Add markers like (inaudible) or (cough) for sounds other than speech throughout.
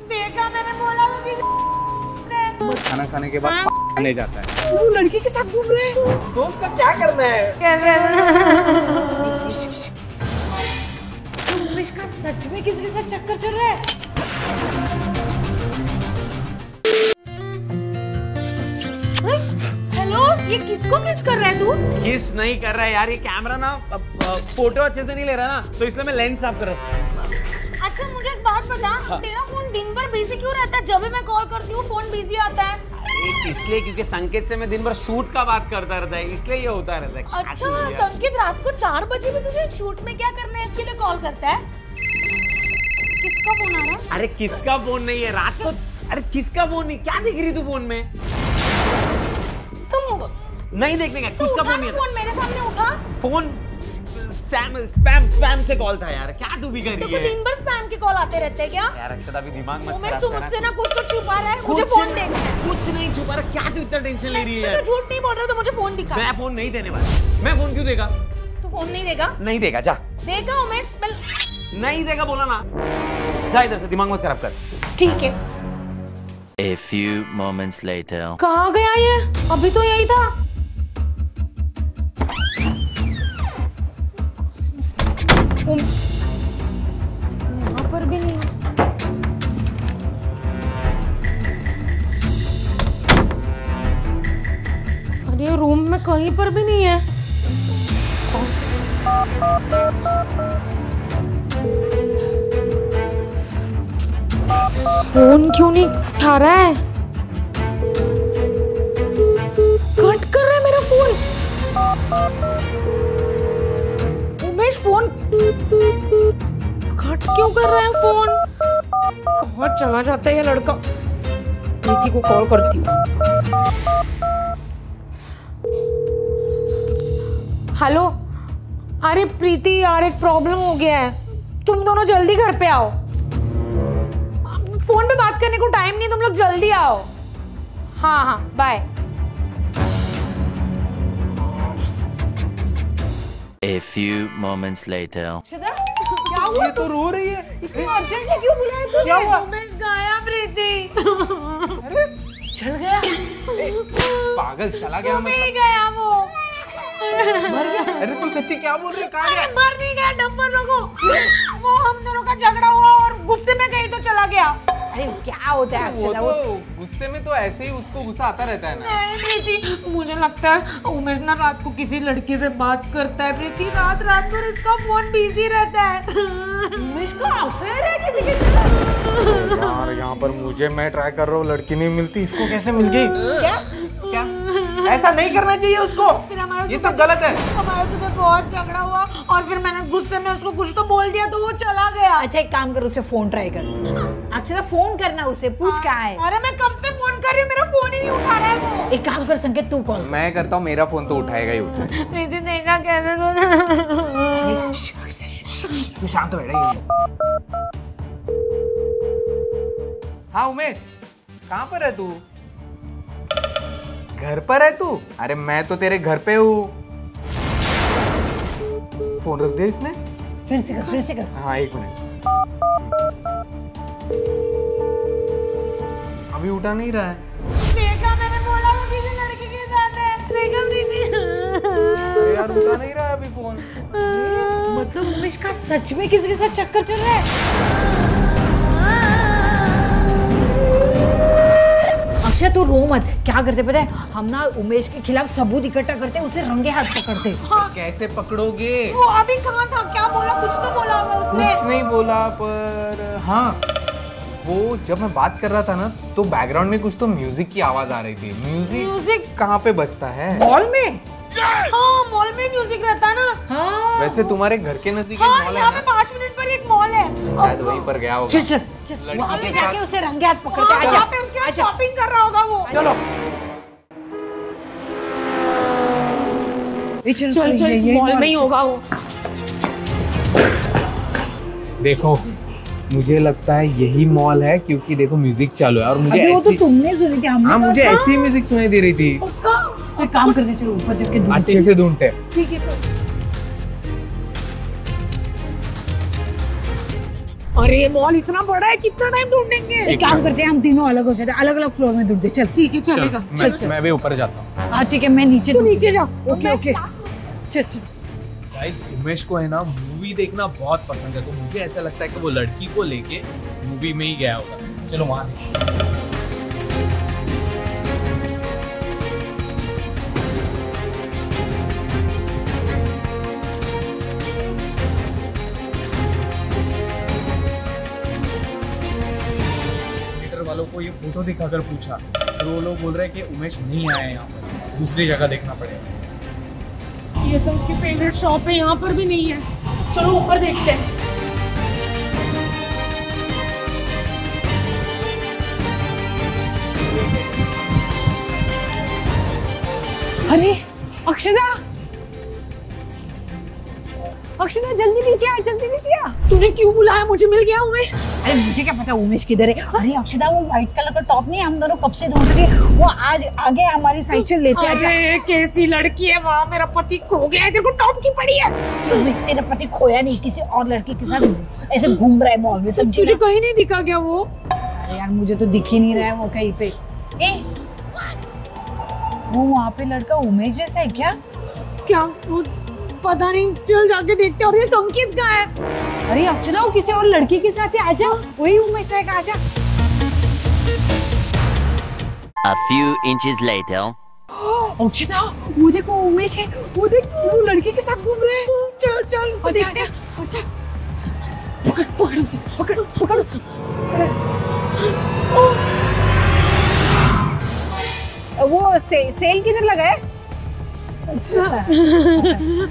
देखा मैंने बोला वो किसी खाना खाने के बाद खाने जाता है। वो लड़की के साथ घूम रहे हैं। दोस्त का क्या करना है? उमेश का सच में किसी के साथ चक्कर चल रहा है? हेलो ये किसको किस कर रहा है तू? किस नहीं कर रहा है यार ये कैमरा ना फ़ोटो अच्छे से नहीं ले रहा ना तो इसलिए मैं लेंस साफ़ कर रहा हूँ। अच्छा मुझे एक बात बता। तेरा फ़ोन दिन भर बिज़ी क्यों रहता है? जब भी मैं कॉल करती हूँ फ़ोन बिज़ी आता है। इसलिए क्योंकि संकेत से मैं दिन भर शूट का बात करता रहता है इसलिए ये होता रहता है। अच्छा संकेत रात को चार बजे भी तुझे शूट में क्या करना है? इसके लिए कॉल करता है। किसका फ़ोन आ रहा है? अरे किसका फ़ोन नहीं है? रात को अरे किसका फ़ोन नहीं? क्या देख रही तू फ़ोन में? तुम नहीं देखने का किसका फ़ोन नहीं फ़ोन मेरे सामने उठा। फ़ोन स्पैम स्पैम स्पैम से कॉल था यार। क्या तू भी कर रही को है? दिन भर स्पैम के कॉल आते रहते हैं क्या? यार अक्षता अभी दिमाग मत खराब तू मुझसे ना कुछ तो छुपा रहा है मुझे फ़ोन है कुछ नहीं छुपा रहा। क्या तू इतना टेंशन ले रही है मैं यार? झूठ नहीं बोल रहा तो मुझे फ़ोन दिखा। मैं फ़ोन नहीं देने वाला। मैं फ़ोन क्यों देगा? तू फ़ोन नहीं देगा? नहीं देगा जा। देगा उमेश नहीं देगा बोला ना। जा इधर से दिमाग मत खराब कर। ठीक है। A few moments later. कहाँ गया ये? अभी तो यही था। उम, यहाँ पर भी नहीं अरे रूम में कहीं पर भी नहीं है। फ़ोन क्यों नहीं उठा रहा है? फ़ोन? कट क्यों कर रहा है फ़ोन? कहाँ चला जाता है ये लड़का? प्रीति को कॉल करती हूँ। हेलो अरे प्रीति, यार एक प्रॉब्लम हो गया है। तुम दोनों जल्दी घर पे आओ। फ़ोन पे बात करने को टाइम नहीं, तुम लोग जल्दी आओ। हाँ हाँ bye A few moments later. क्या हुआ? ये तो रो रही है। इतना अर्जेंट है क्यों बुलाया तूने? क्या हुआ? उमेश गाया प्रीति। चल गया। पागल चला गया तुम ही गया वो। मर गया। अरे तू सच्ची क्या बोल रही है? कहाँ अरे गया? मर नहीं गया डम्पर लोगो वो हम दोनों का झगड़ा हुआ और गुस्से में गई तो चला गया। अरे क्या होता है वो तो गुस्से में तो ऐसे ही उसको गुस्सा आता रहता है ना। नहीं प्रीति मुझे लगता है उमेश ना रात को किसी लड़की से बात करता है प्रीति रात रात भर उसका फ़ोन बिज़ी रहता है। उमेश का अफेयर है किसी के साथ? यार यहाँ पर मुझे मैं ट्राई कर रहा हूँ लड़की नहीं मिलती इसको कैसे मिल गई? क्या क्या? ऐसा नहीं करना चाहिए उसको। फिर हमारा ये सब गलत है। हमारा सुबह बहुत झगड़ा हुआ और फिर मैंने गुस्से में उसको कुछ तो बोल दिया तो वो चला गया। अच्छा एक काम कर उसे फ़ोन ट्राई कर। अक्षरा फ़ोन करना उसे पूछ क्या है। अरे मैं कब से फ़ोन कर रही हूँ? मेरा फ़ोन ही नहीं उठा रहा है वो। एक काम कर संकेत तू कॉल मैं करता हूँ मेरा फ़ोन तो उठाएगा ही उठाएगा प्रीति देखा कैसे तू शांत बैठ रही हाँ उमेश कहाँ पर है तू? घर पर है तू? अरे मैं तो तेरे घर पे हूँ। फ़ोन रख दिया इसने। फिर से कर फिर से कर। हाँ एक मिनट। अभी उठा नहीं रहा है। देखा मैंने बोला वो किसी लड़की के साथ है। देखा प्रीति यार उठा नहीं रहा है अभी फ़ोन। मतलब उमेश का सच में किसी के साथ चक्कर चल रहा है? अक्षय तू रो मत। क्या करते पता है? हम ना उमेश के खिलाफ सबूत इकट्ठा करते उसे रंगे हाथ पकड़ते हाँ। कैसे पकड़ोगे? वो अभी कहाँ था? क्या बोला? कुछ तो बोला होगा उसने। कुछ नहीं बोला पर हाँ वो जब मैं बात कर रहा था ना तो बैकग्राउंड में कुछ तो म्यूज़िक की आवाज़ आ रही थी। म्यूज़िक म्यूज़िक कहाँ पे बजता है? हॉल में? हाँ मॉल में म्यूज़िक रहता है ना। हाँ। वैसे तुम्हारे घर के नज़दीक हाँ मॉल है ना? पाँच मिनट पर एक मॉल है। शायद वहीं पर गया होगा। चल चल चल। वहाँ पे जाके उसे रंगे हाथ पकड़ते हाँ, यहाँ पे उसके साथ शॉपिंग कर रहा होगा वो। चलो। चल चल इस मॉल में ही होगा वो। देखो मुझे लगता है यही मॉल है क्योंकि देखो म्यूज़िक चालू है। और मुझे अभी वो तो तुमने सुनी थी हाँ मुझे ऐसी म्यूज़िक सुनाई दे रही थी। तो एक काम करते चलो ऊपर जाके ढूंढते अच्छे से ढूंढते हैं। ठीक है चल। अरे ये मॉल इतना बड़ा है कितना टाइम ढूंढेंगे? एक काम करते हैं हम तीनों अलग हो जाते हैं अलग अलग फ्लोर में ढूंढते हैं। चल ठीक है चलेगा। चल चल मैं, मैं भी ऊपर जाता हूँ। हाँ ठीक है मैं नीचे तू नीचे जा। Okay okay. चल चल। गाइस उमेश को है ना मूवी देखना बहुत पसंद है तो मुझे ऐसा लगता है कि वो लड़की को लेके मूवी में ही गया होगा। चलो वहाँ वालों को ये फ़ोटो दिखाकर पूछा। तो वो लोग बोल रहे हैं कि उमेश नहीं आए यहाँ पर, दूसरी जगह देखना पड़ेगा। ये तो उसकी फेवरेट शॉप है, यहाँ पर भी नहीं है। चलो ऊपर देखते हैं। अरे, अक्षदा! अक्षदा जल्दी नीचे आ जल्दी नीचे आ। तूने क्यों बुलाया? मुझे मिल गया उमेश। अरे मुझे क्या पता उमेश किधर है? अरे अक्षदा वो व्हाइट कलर का टॉप नहीं हम दोनों कब से ढूंढ रहे वो आज आगे हमारी साइड से लेते आ जाए अरे कैसी लड़की है वहाँ? मेरा पति खो गया है। देखो टॉप की पड़ी है। तेरा पति खोया नहीं किसी और लड़की के साथ। ऐसे घूम रहा है मॉल में समझी तुझे कहीं नहीं दिखा क्या वो? अरे यार मुझे तो दिख ही नहीं रहा है वो कहीं पे। ए वो वहाँ पे लड़का उमेश जैसा है क्या? क्या? वो पता नहीं चल जाके देखते और ये संकेत कहाँ है? अरे अक्षदा वो किसी और लड़की के साथ है? आजा वही उमेश रहेगा आजा A few inches later. Akshada वो देखो उमेश है वो देख वो लड़की के साथ घूम रहे हैं। चल चल वो अच्छा, देखते हैं। अच्छा। पकड़ पकड़ उसे पकड़ पकड़ उसे। वो से, सेल किधर लगा है? अच्छा।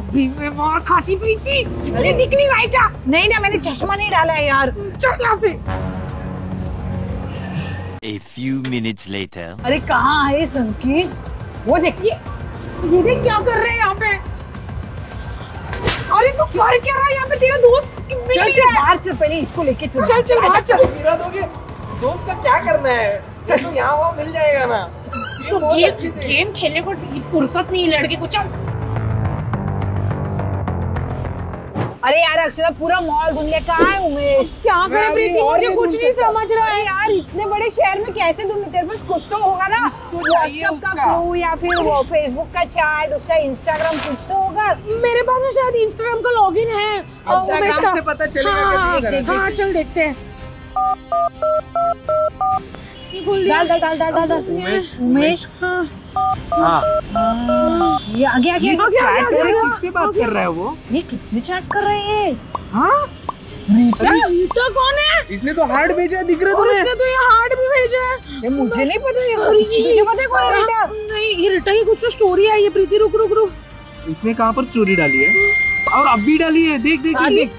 अभी मैं मार खाती प्रीति तुझे दिख नहीं रहा है क्या? नहीं ना मैंने चश्मा नहीं डाला है यार। चल यहाँ से। A few minutes later. अरे कहाँ है संकीत? वो देखिए। ये देख क्या कर रहे हैं यहाँ पे। अरे तू कर क्या रहा है यहाँ पे? तेरा दोस्त मिल चल चल रहा है बाहर चल पहले इसको लेके चल। चल चल बाहर चल। मेरा दोगे? दोस्त का क्या करना है? चल। तू यहाँ वहाँ मिल जाएगा ना। तो गेम गेम खेलने को फुर्सत नहीं लड़के को चल। अरे यार अक्षरा पूरा मॉल ढूंढ लिया कहाँ है उमेश क्या करे प्रीति मुझे कुछ नहीं समझ रहा है। यार इतने बड़े शहर में कैसे ढूंढे तेरे पास कुछ तो होगा ना? व्हाट्सएप का उसका। क्रू या फिर वो फेसबुक का चैट उसका इंस्टाग्राम कुछ तो होगा। मेरे पास में शायद इंस्टाग्राम का लॉगिन है। उमेश का। पता चलेगा हाँ, हाँ। हाँ चल देखते हैं। डाल डाल डाल डाल डाल। उमेश उमेश हाँ हाँ। हाँ, ये आगे आगे कर रहे किससे बात कर रहा है वो? ये किससे चैट कर रहे हैं हाँ? रीता कौन है? इसने तो हार्ट भेजा दिख रहा तुम्हें? उसने तो ये हार्ट भी भेजा है। ये मुझे नहीं पता ये और ये तुझे पता है कौन है रीटा। नहीं ये रीटा की कुछ तो स्टोरी है ये प्रीति रुक रुक रुक। इसने कहाँ पर स्टोरी डाली है? और अब भी डाली है देख देख देख।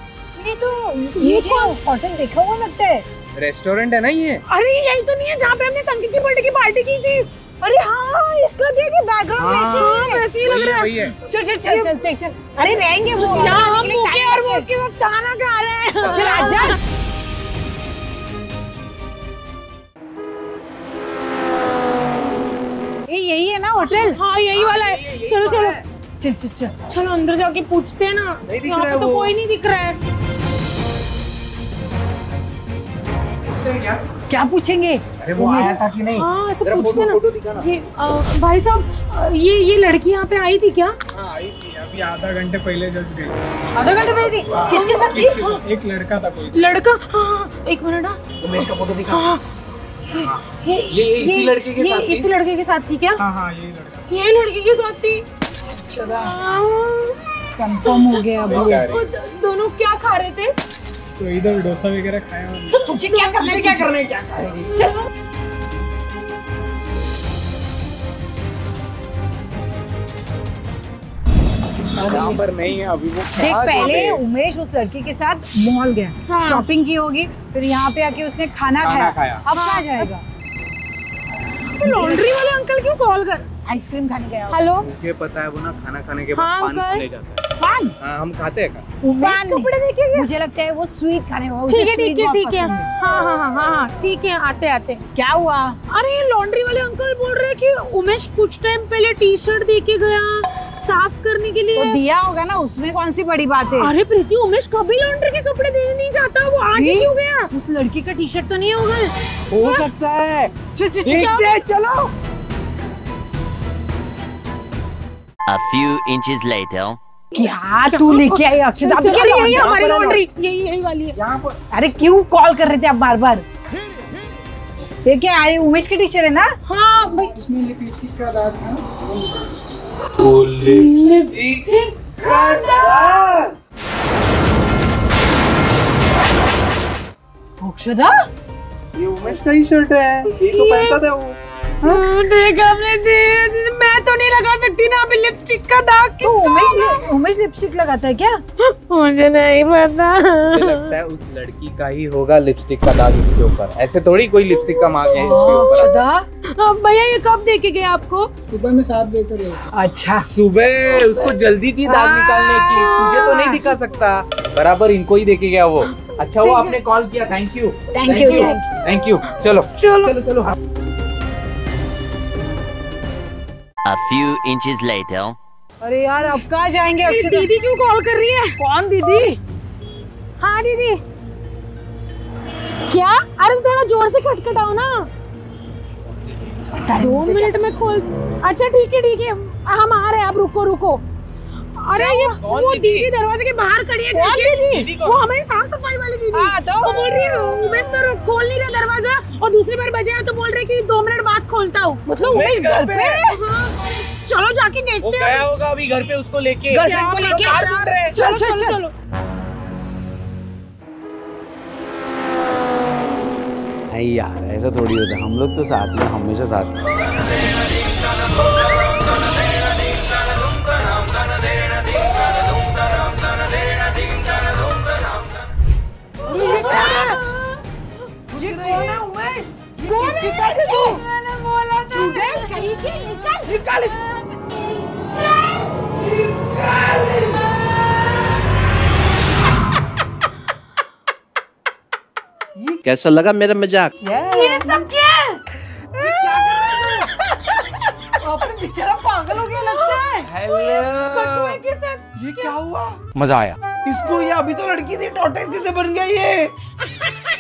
ये तो ये होटल देखा हुआ लगता है। रेस्टोरेंट है ना ये? अरे यही तो नहीं है जहाँ पे हमने संगीत की बर्थडे की पार्टी की थी। अरे हाँ इसका देखिए बैकग्राउंड वैसे ही है वैसे ही लग रहा है, है है। चल चल चल चल चल अरे रहेंगे वो। यहाँ हम भूखे और वो उसके साथ खाना खा रहे हैं। चल आजा ये यही है ना होटल? हाँ यही वाला है। चलो चलो। चल चल चल। चलो अंदर जाके पूछते हैं ना। यहाँ पे तो कोई नहीं दिख रहा है। क्या पूछेंगे? अरे वो आया था कि नहीं? हाँ ऐसे जरा पूछते फ़ोटो ना। फ़ोटो ये अ, भाई साहब ये ये लड़की यहाँ पे आई थी क्या? हाँ आई थी। अभी आधा घंटे पहले जस्ट गई। आधा घंटे पहले थी? किसके साथ थी? साथ? एक लड़का था कोई। लड़का? हाँ हाँ, एक मिनट हाँ। उमेश का फ़ोटो दिखा। हाँ। ये ये- इसी लड़के के साथ थी? इसी लड़के के साथ थी क्या? हाँ हाँ लड़का। ये लड़की के साथ थी। हाँ। कंफर्म हो गया अब। दोनों क्या खा रहे थे? तो इधर डोसा वगैरह खाया हमने तो तुझे क्या करना क्या करना क्या करेगी यहाँ पर नहीं है अभी वो देख पहले उमेश उस लड़की के साथ मॉल गया। हाँ। शॉपिंग की होगी फिर यहाँ पे आके उसने खाना खाना खाया। खाया। अब कहाँ जाएगा? तो लॉन्ड्री वाले अंकल क्यों कॉल कर? आइसक्रीम खाने गया हेलो? मुझे पता है वो ना खाना खाने के बाद हाँ, पानी ले जाता हाँ। पान हाँ हम खाते हैं का उमेश कपड़े देखे मुझे लगता है वो स्वीट खाने वाला ठीक है ठीक है ठीक है। हाँ। हाँ हाँ हाँ हाँ ठीक है आते आते। क्या हुआ? अरे ये लॉन्ड्री वाले अंकल बोल रहे हैं कि उमेश कुछ टाइम पहले टी शर्ट दे के गया साफ़ करने के लिए। तो दिया होगा ना उसमें कौन सी बड़ी बात है? अरे प्रीति उमेश कभी लॉन्ड्री के कपड़े देने नहीं जाता वो आज ही क्यों गया? उस लड़की का टी शर्ट तो नहीं होगा। हो सकता है। चल चल चल। देखते हैं चलो। A few inches later. क्या तू लेके आई अक्षता अब क्या अरे यही हमारी लॉन्ड्री यही यही वाली है। यहाँ पर अरे क्यों कॉल कर रहे थे आप बार बार ये क्या अरे उमेश के टीचर है ना? हाँ भाई। इसमें लिपस्टिक का दाग था अक्षता ये उमेश का ही शर्ट है। ये तो पहनता था वो। हाँ, देख हमने दे मैं तो नहीं लगा सकती ना अभी लिपस्टिक का दाग तो किसका उमेश होगा? उमेश लिपस्टिक लगाता है क्या? मुझे नहीं पता। लगता है उस लड़की का ही होगा लिपस्टिक का दाग इसके ऊपर। ऐसे थोड़ी कोई लिपस्टिक का मार्क है इसके ऊपर। अब भैया ये कब देके गए आपको? सुबह में साफ़ देकर गए। अच्छा। सुबह उसको जल्दी थी दाग हाँ। निकालने की। तुझे तो नहीं दिखा सकता। बराबर इनको ही देखे गया वो। अच्छा वो आपने कॉल किया। Thank you you, thank thank you चलो। चलो। चलो हाँ। A few inches later. अरे यार अब कहाँ जाएँगे? अक्षता दीदी क्यों कॉल कर रही है? कौन दीदी? हाँ दीदी। क्या? अरे थोड़ा ज़ोर से खटखटाओ ना। दो मिनट में खोल अच्छा ठीक है ठीक है। हम आ रहे हैं आप रुको रुको। अरे ये वो दीदी? दीदी दरवाजे के बाहर खड़ी है कौन करके। दीदी? वो हमारी साफ़ सफ़ाई वाली दीदी। हाँ, तो? वो बोल रही है उमेश सर खोल नहीं रहे दरवाज़ा और दूसरी बार बजे तो बोल रहे कि दो मिनट बाद खोलता हूँ। मतलब उमेश घर पे पे है? हाँ, चलो जाके देखते हैं। गया होगा अभी घर पे उसको लेके। गर्लफ्रेंड को लेके। कार ढूंढ रहे हैं। चलो चलो चलो नहीं यार ऐसा थोड़ी होता है। हम लोग तो साथ में हमेशा साथ। में कैसा लगा मेरा मज़ाक? ये सब क्या? (laughs) बेचारा पागल हो गया लगता है। कछुए के साथ ये क्या हुआ? मज़ा आया। इसको ये अभी तो लड़की थी टॉर्टोइस कैसे बन गया ये?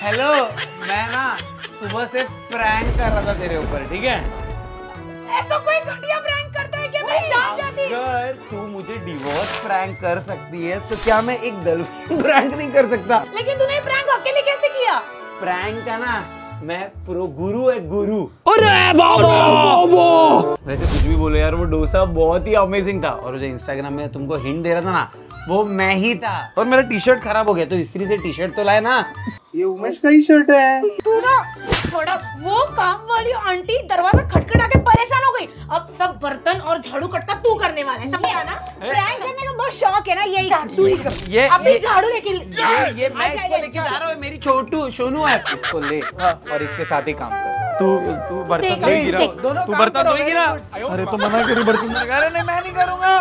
हेलो मैं ना सुबह से प्रैंक कर रहा था तेरे ऊपर ठीक है? ऐसा कोई घटिया प्रैंक करता है क्या? मेरी जान जाती। अगर तू मुझे डिवोर्स प्रैंक कर सकती है तो क्या मैं एक गर्लफ्रेंड प्रैंक नहीं कर सकता? लेकिन तूने प्रैंक अकेले कैसे किया? प्रैंक का ना मैं प्रो गुरु है गुरु। अरे बाबा! वैसे कुछ भी बोलो यार वो डोसा बहुत ही अमेजिंग था। और जो इंस्टाग्राम में तुमको हिंट दे रहा था ना वो मैं ही था। और मेरा टी शर्ट खराब हो गया तो इस्त्री से टी शर्ट तो लाए ना। ये उमेश का ही शर्ट है। तू ना थोड़ा वो काम वाली आंटी दरवाज़ा खटखटा के परेशान हो गई। अब सब बर्तन और झाड़ू कटका तू करने वाला है समझ ना? प्रैंक करने का शौक है ना यही तू ही। कर ये अभी झाड़ू लेके ये, ये मैं इसको लेके जा। रहा हूँ मेरी छोटू सोनू है। इसको ले। हाँ, और इसके साथ ही काम कर। तू तू बर्तन देख, धोएगी ना? तू बर्तन करो, धोएगी ना? अरे तो मना करी बर्तन धोने का। अरे नहीं मैं नहीं करूँगा।